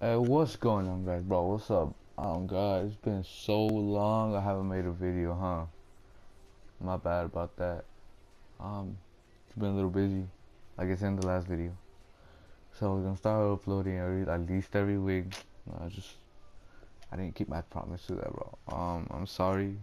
Hey, what's going on, guys, bro? What's up? Oh God, it's been so long. I haven't made a video, huh? My bad about that. Um, it's been a little busy, like I said in the last video. So we're gonna start uploading every at least every week. I just I didn't keep my promise to that, bro. Um, I'm sorry.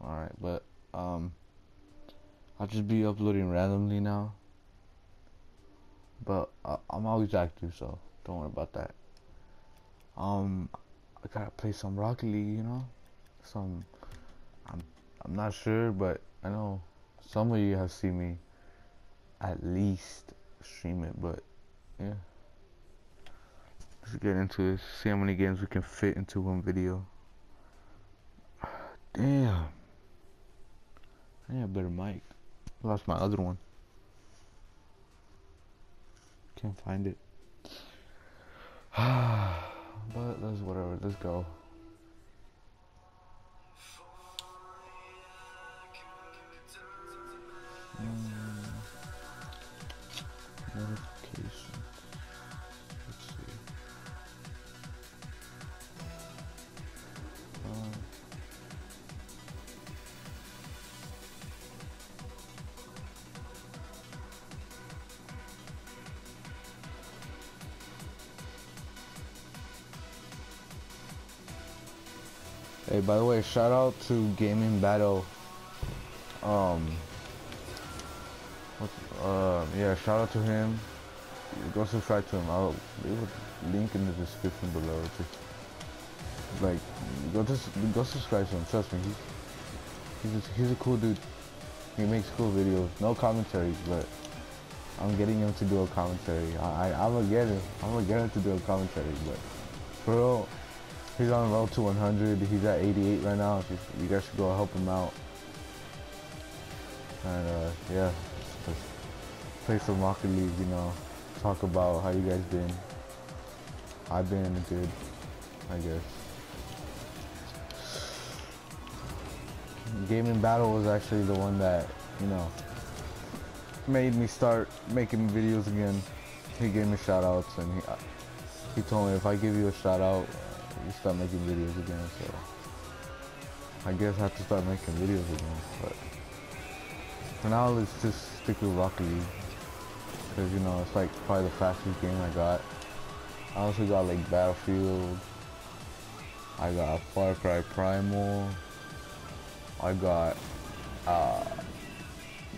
All right, but um, I'll just be uploading randomly now. But uh, I'm always active, so don't worry about that. Um, I gotta play some Rocket League, you know. Some, I'm I'm not sure, but I know some of you have seen me at least stream it, but yeah. Let's get into it. See how many games we can fit into one video. Damn. I need a better mic. Lost my other one. Can't find it. but let's whatever. Let's go. Hey, by the way, shout out to Gaming Bado. Um, what, uh, yeah, shout out to him. Go subscribe to him. I'll leave a link in the description below. Just, like, go to go subscribe to him. Trust me, he's he's a, he's a cool dude. He makes cool videos. No commentary, but I'm getting him to do a commentary. I, I I'm gonna get him. I'm gonna get him to do a commentary, but real. He's on the road to 100. He's at 88 right now. Just, you guys should go help him out. And uh, yeah, just play some Rocket League. You know, talk about how you guys been. I've been good, I guess. Gaming Bado was actually the one that you know made me start making videos again. He gave me shout outs and he, he told me if I give you a shout you start making videos again, so I guess I have to start making videos again. But for now, let's just stick with Rocket League because you know it's like probably the fastest game I got. I also got like Battlefield. I got Far Cry Primal. I got uh,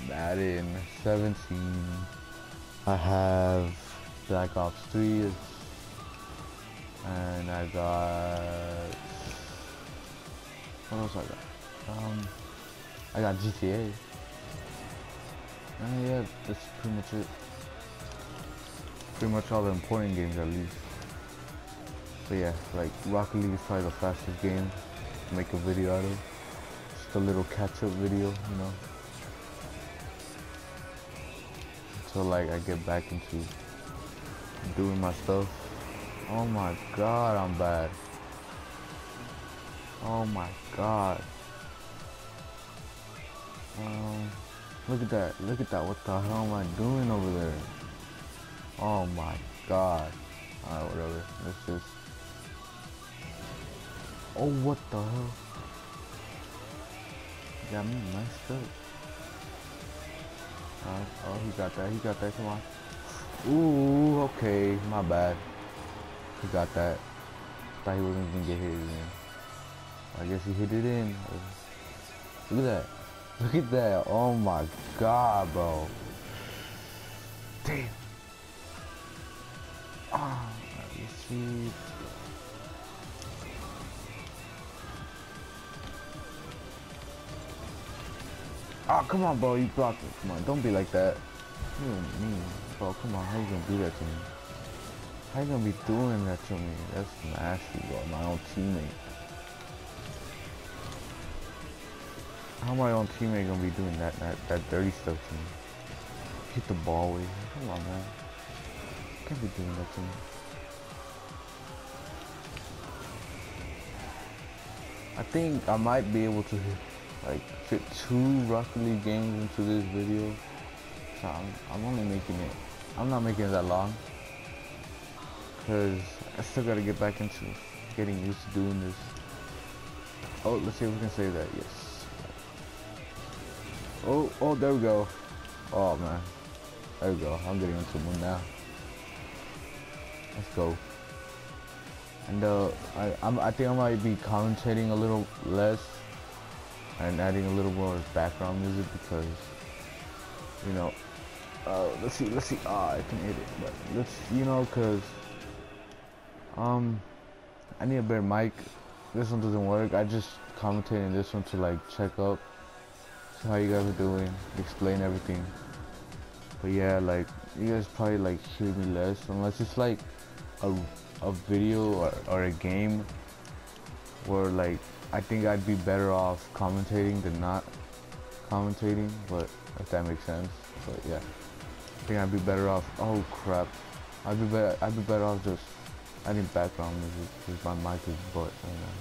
Madden 17. I have Black Ops 3 and I got what else I got? Um, I got GTA. And yeah, that's pretty much it. Pretty much all the important games at least. But yeah, like Rocket League is probably the fastest game to make a video out of. Just a little catch-up video, you know. Until like I get back into doing my stuff. Oh my god, I'm bad. Oh my god. Um, look at that. Look at that. What the hell am I doing over there? Oh my god. Alright, whatever. Let's just... Oh, what the hell? Got me messed up. Alright. Oh, he got that. He got that. Come on. Ooh, okay. My bad. He got that. Thought he wasn't gonna get hit in. I guess he hit it in. Look at that. Look at that. Oh my god, bro. Damn. Oh, see. Oh, come on, bro. You blocked it. Come on. Don't be like that. You mean, bro. Come on. How you gonna do that to me? How you gonna be doing that to me? That's nasty, bro. My own teammate. How my own teammate gonna be doing that that, that dirty stuff to me? Hit the ball with Come on, man. Can't be doing that to me. I think I might be able to like fit two Rocket League games into this video. So I'm, I'm only making it. I'm not making it that long. Cause I still gotta get back into getting used to doing this. Oh, let's see if we can save that. Yes. Oh, oh, there we go. Oh man, there we go. I'm getting into one now. Let's go. And uh, I, I'm, I think I might be commentating a little less and adding a little more background music because, you know, uh, let's see, let's see. Ah, oh, I can hit it, but let's, you know, cause um, I need a better mic. This one doesn't work. I just commentating this one to like check up, see how you guys are doing, explain everything. But yeah, like you guys probably like hear me less unless it's like a a video or, or a game where like I think I'd be better off commentating than not commentating, but if that makes sense. But yeah, I think I'd be better off. Oh crap, I'd be better. I'd be better off just adding background music because my mic is butt right now.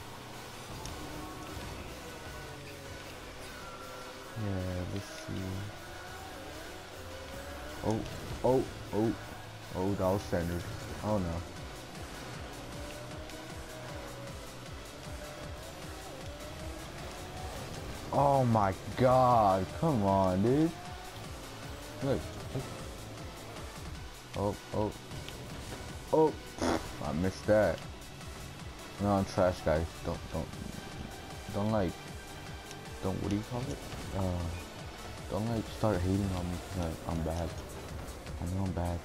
Yeah, let's see. Oh, oh, oh, oh, that was centered. Oh no. Oh my god, come on, dude. Look, look. Oh, oh. Oh, I missed that. No, I'm trash, guys. Don't, don't, don't like, don't, what do you call it? Uh, don't like start hating on me because I'm bad. I know I'm bad.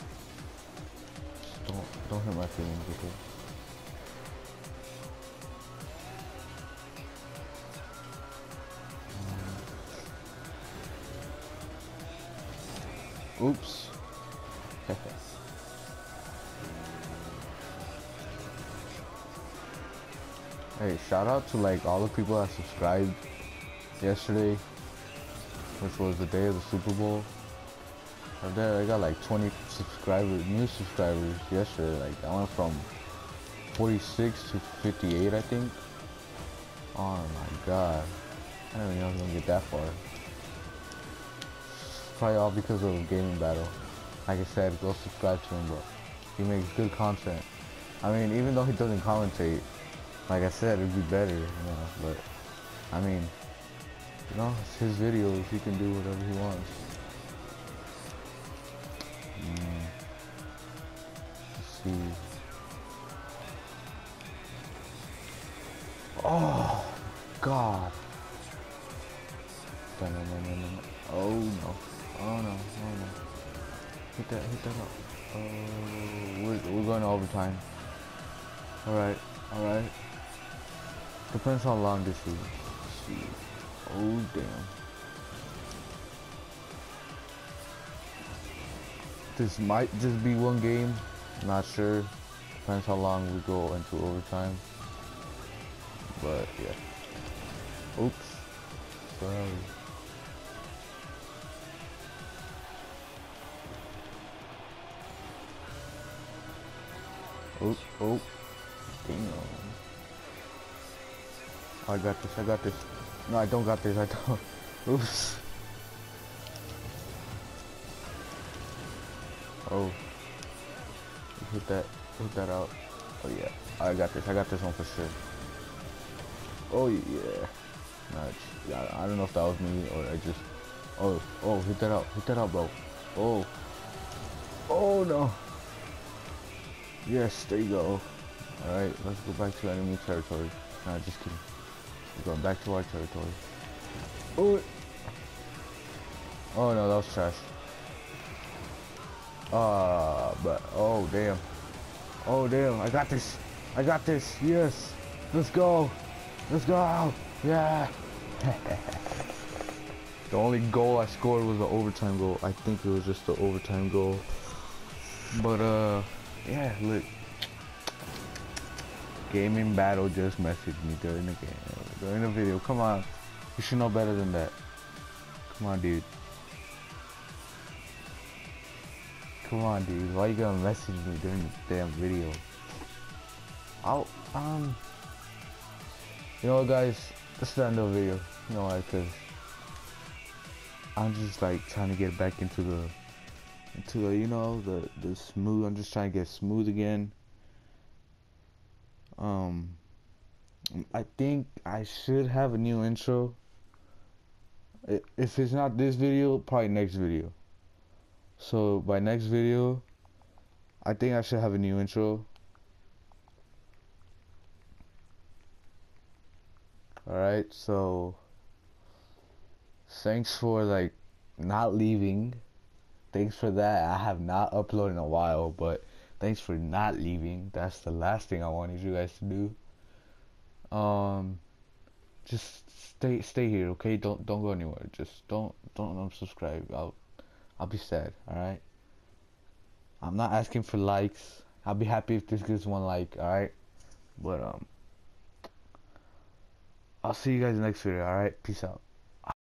Just don't, don't hurt my feelings, okay? Oops. hey, shout out to like all the people that subscribed yesterday, which was the day of the Super Bowl. There, I got like 20 subscribers, new subscribers yesterday. Like I went from 46 to 58, I think. Oh my god, I didn't even know if I was gonna get that far probably all because of Gaming Bado. Like I said, go subscribe to him, bro. He makes good content. I mean, even though he doesn't commentate, like I said, it'd be better, you know, but, I mean, you know, it's his videos, he can do whatever he wants. Mm. Let's see. Oh, God. Oh, no. Oh no, oh no. Hit that, hit that up. Oh, we're, we're going to overtime. Alright, alright. Depends how long this is. Oh damn. This might just be one game. Not sure. Depends how long we go into overtime. But yeah. Oops. Sorry. Oh, oh. Damn. I got this, I got this. No, I don't got this, I don't. Oops. Oh. Hit that, hit that out. Oh yeah, I got this, I got this one for sure. Oh yeah. Nice. I don't know if that was me or I just... Oh, oh, hit that out, hit that out, bro. Oh. Oh no. Yes, there you go. Alright, let's go back to enemy territory. Nah, just kidding. We're going back to our territory. Oh! Oh no, that was trash. Ah, uh, but, oh damn. Oh damn, I got this. I got this, yes. Let's go. Let's go. Yeah. the only goal I scored was the overtime goal. I think it was just the overtime goal. But, uh, yeah, look. Gaming Bado just messaged me during the game, during the video. Come on, you should know better than that. Come on, dude. Come on, dude. Why you gonna message me during the damn video? I'll, um, you know what, guys? This is the end of the video. You know why? Cause I'm just like trying to get back into the Into the, you know, the, the smooth, I'm just trying to get smooth again. Um, I think I should have a new intro. If it's not this video, probably next video. So by next video, I think I should have a new intro. Alright, so thanks for like not leaving. Thanks for that. I have not uploaded in a while, but thanks for not leaving. That's the last thing I wanted you guys to do. Um just stay stay here, okay? Don't don't go anywhere. Just don't don't unsubscribe. I'll I'll be sad, alright? I'm not asking for likes. I'll be happy if this gets one like, alright? But um I'll see you guys next video, alright? Peace out.